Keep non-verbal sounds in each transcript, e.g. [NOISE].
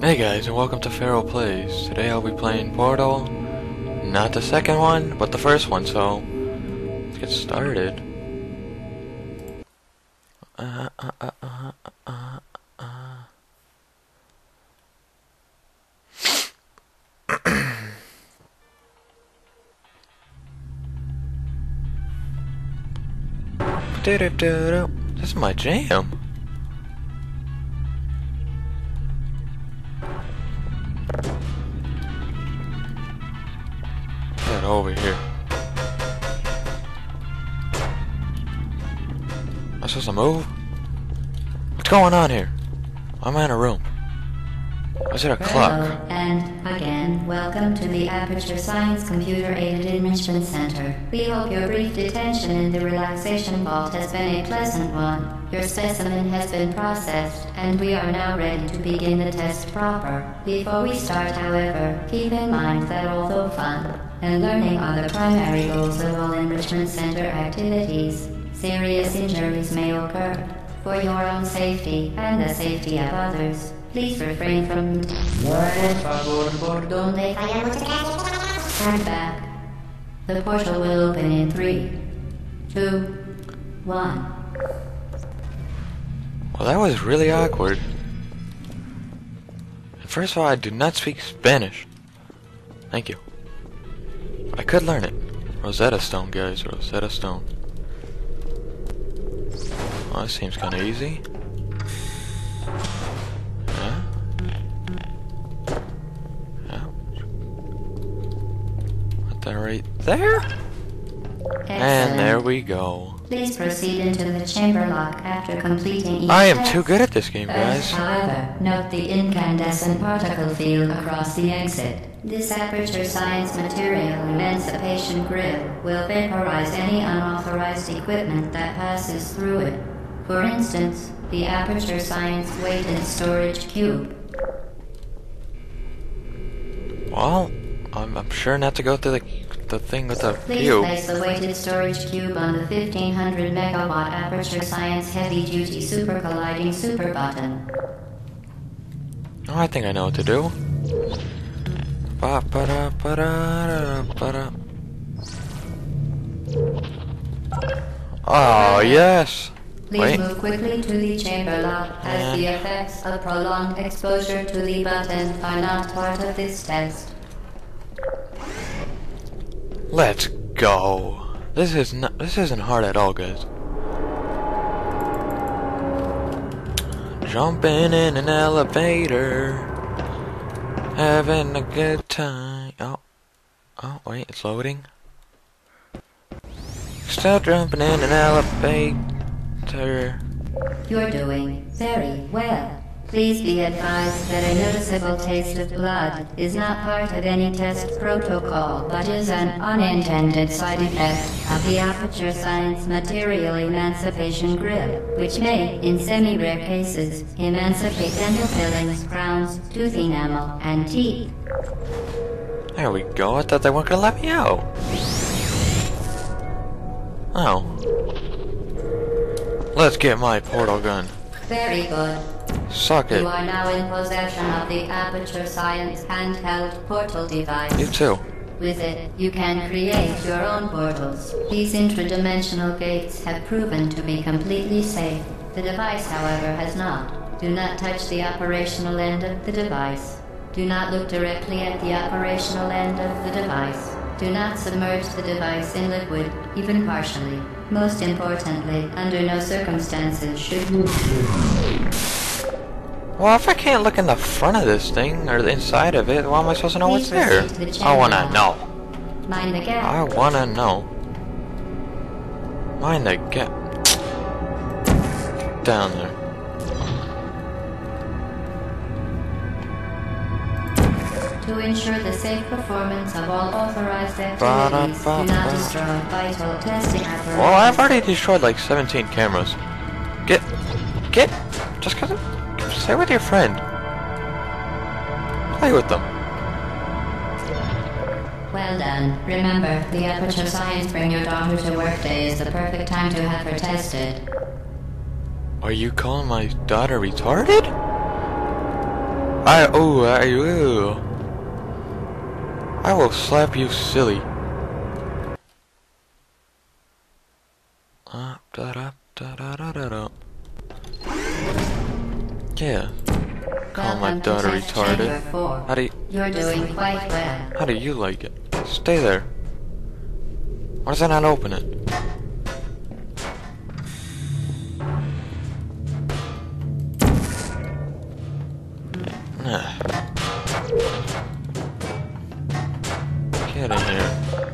Hey guys, and welcome to Faro Plays. Today I'll be playing Portal. Not the second one, but the first one, so let's get started. Uh, uh, uh, uh, uh, uh. [COUGHS] This is my jam. Supposed to move? What's going on here? I'm in a room. Is it a clock? Hello, and again, welcome to the Aperture Science Computer Aided Enrichment Center. We hope your brief detention in the relaxation vault has been a pleasant one. Your specimen has been processed, and we are now ready to begin the test proper. Before we start, however, keep in mind that although fun and learning are the primary goals of all Enrichment Center activities, serious injuries may occur. For your own safety and the safety of others, please refrain from Stand back. The portal will open in three, two, one. Well, that was really awkward. First of all, I do not speak Spanish. Thank you. I could learn it. Rosetta Stone, guys. Rosetta Stone. Well, that seems kind of easy. Yeah. Yeah. Put that right there. And there we go. Please proceed into the chamber lock after completing each I am too good at this game, First, guys. however, note the incandescent particle field across the exit. This aperture science material emancipation grill will vaporize any unauthorized equipment that passes through it. For instance, the aperture science weighted storage cube. Well, I'm, I'm sure not to go through the the thing with the Please cube. place the weighted storage cube on the 1500 megawatt aperture science heavy duty super colliding super button. Oh, I think I know what to do. Ba ba da ba da da ba da. Oh yes. Please Wait. move quickly to the chamber lock as the effects of prolonged exposure to the button are not part of this test. Let's go. This is not. This isn't hard at all, guys. Jumping in an elevator, having a good time. Oh, oh, wait, it's loading. Still jumping in an elevator. You're doing very well. Please be advised that a noticeable taste of blood is not part of any test protocol, but is an unintended side effect of the aperture science material emancipation Grill, which may, in semi-rare cases, emancipate dental fillings, crowns, tooth enamel, and teeth. There we go. I thought they weren't gonna let me out. Oh. Let's get my portal gun. Very good. Suck it. You are now in possession of the Aperture Science handheld portal device. You too. With it, you can create your own portals. These intradimensional gates have proven to be completely safe. The device, however, has not. Do not touch the operational end of the device. Do not look directly at the operational end of the device. Do not submerge the device in liquid, even partially. Most importantly, under no circumstances should you Well, if I can't look in the front of this thing or the inside of it, why am I supposed to know what's there? the I wanna know. mind the gap. I wanna know. Mind the gap. Down there. To ensure the safe performance of all authorized activities, do not destroy vital testing apparatus. Well, I've already destroyed like 17 cameras. Get, get, just cause, stay with your friend. Play with them. Well done. Remember, the Aperture Science Bring Your Daughter to Work Day is the perfect time to have her tested. Are you calling my daughter retarded? I oh I will. I will slap you silly. Uh, da da da da da da da. Yeah. Call my daughter retarded. How do you, You're doing quite well. how do you like it? Stay there. Why does I not open it? Nah.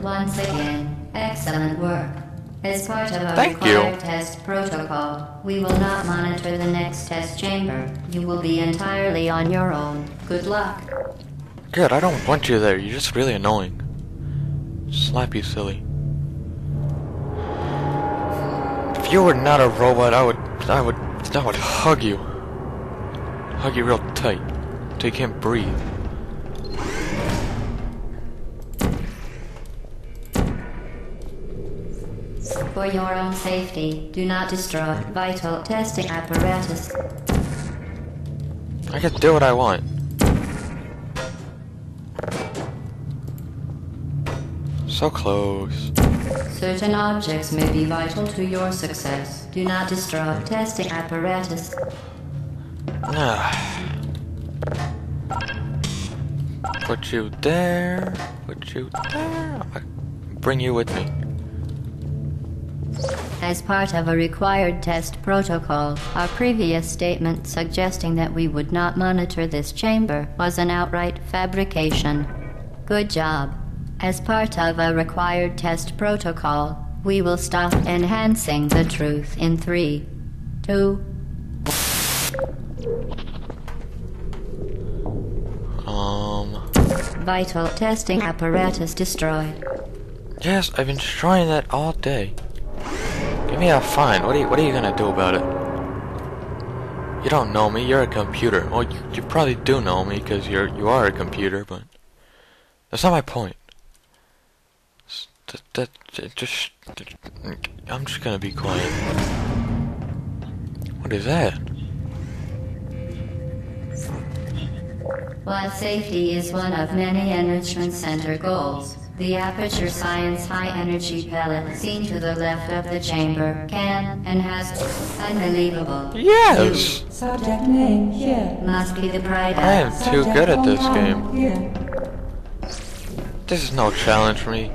Once again, excellent work. As part of our Thank you. test protocol, we will not monitor the next test chamber. You will be entirely on your own. Good luck. Good, I don't want you there. You're just really annoying. Slap you silly. If you were not a robot, I would, I would, I would hug you. Hug you real tight, till you can't breathe. For your own safety, do not destroy vital testing apparatus. I can do what I want. So close. Certain objects may be vital to your success. Do not destroy testing apparatus. Ah. Put you there. Put you there. Bring you with me. As part of a required test protocol, our previous statement suggesting that we would not monitor this chamber was an outright fabrication. Good job. As part of a required test protocol, we will stop enhancing the truth in three, two, Um. vital testing apparatus destroyed. Yes, I've been destroying that all day. Give me a fine. What are you What are you gonna do about it? You don't know me. You're a computer. Well, you, you probably do know me because you're you are a computer, but that's not my point. S- That, that, just I'm just gonna be quiet. What is that? While safety is one of many Enrichment Center goals, the Aperture Science High Energy Pellet seen to the left of the chamber can and has unbelievable. Yes. Subject name here. Must be the pride I am of. too good at this game. phone Here. This is no challenge for me.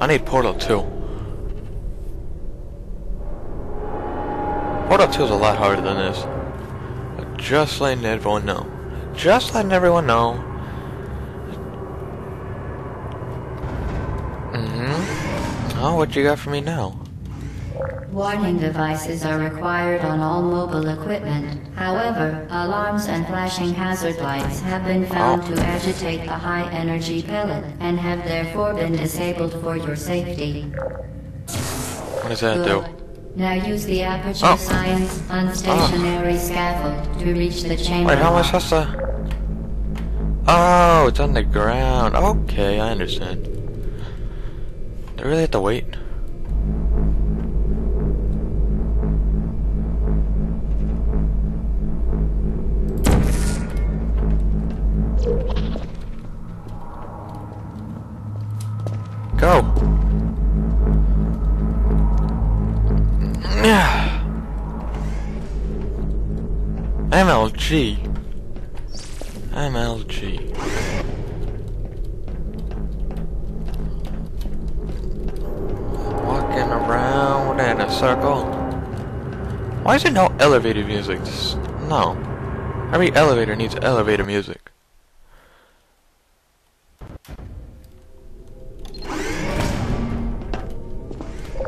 I need Portal 2. Portal 2 is a lot harder than this. But just letting everyone know. Just letting everyone know. Oh, what you got for me now? Warning devices are required on all mobile equipment. However, alarms and flashing hazard lights have been found to oh. agitate the high energy pellet and have therefore been disabled for your safety. What does that do? Now use the Aperture Oh. Science unstationary ah. scaffold to reach the chamber. Wait, how am I supposed to... Oh, it's on the ground. Okay, I understand. I really have to wait? Go! [SIGHS] MLG. MLG. A circle. Why is there no elevator music? Just, no. Every elevator needs elevator music.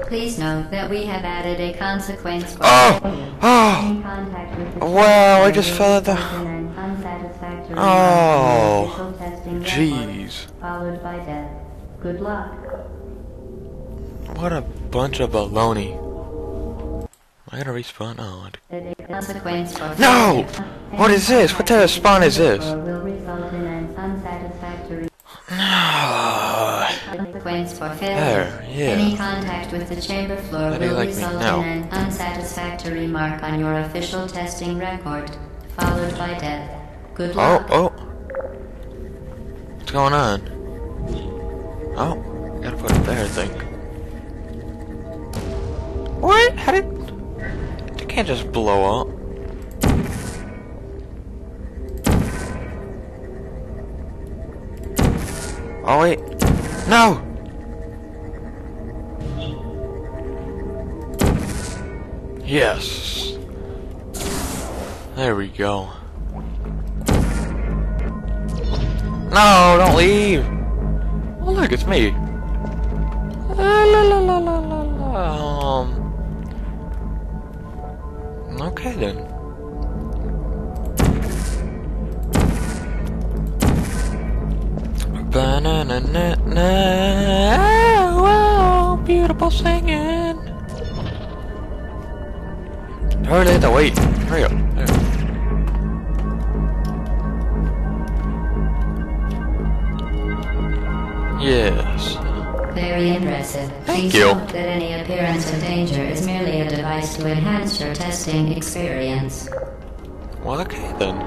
Please note that we have added a consequence for Oh! Oh! Wow, I just fell at the- result in an unsatisfactory Oh, official testing record, Jeez. Followed by death. Good luck. What a bunch of baloney. I gonna respawn? Oh, I- No! What is this? What type of spawn is this? Will result in an unsatisfactory [SIGHS] no. consequence for failure. There, yeah. Any contact with the chamber floor How do you will like result now? in an unsatisfactory mark on your official testing record, followed by death. Good Oh, luck. oh. What's going on? Oh, gotta put it there, I think. What? How did... Can't just blow up. Oh, wait. No! Yes. There we go. No, don't leave. Oh, look, it's me. La la la. Um. Okay then. Banana na na. Wow, beautiful singing. Hurry, the wait. Hurry up. Yes. Very impressive. Thank Please you. note that any appearance of danger is merely a device to enhance your testing experience. Well, okay then.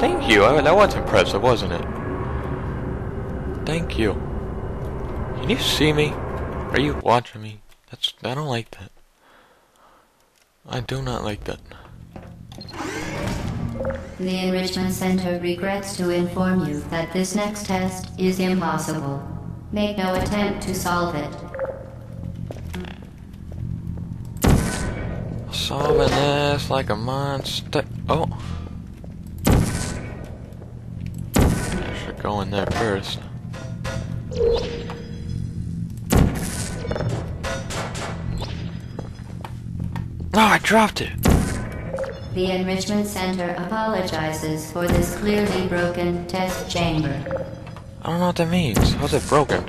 Thank you. I, that was impressive, wasn't it? Thank you. Can you see me? Are you watching me? That's. I don't like that. I do not like that. The Enrichment Center regrets to inform you that this next test is impossible. Make no attempt to solve it. Solving this like a monster. Oh. I should go in there first. No, I dropped it. The Enrichment Center apologizes for this clearly broken test chamber. I don't know what that means. How's it broken?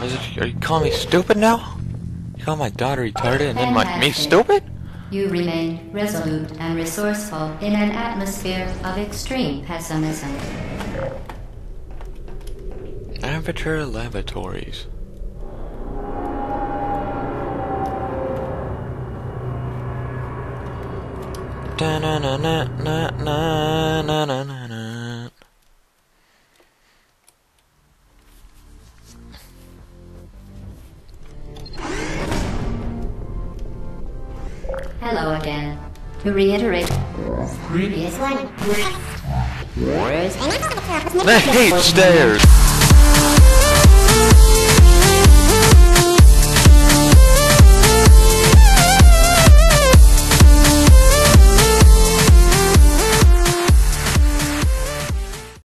It, are you calling me stupid now? You call my daughter retarded and then like me stupid? You remain resolute and resourceful in an atmosphere of extreme pessimism. Aperture Laboratories. Da na na na na na na na Hello again. To reiterate, previous one. I hate stairs!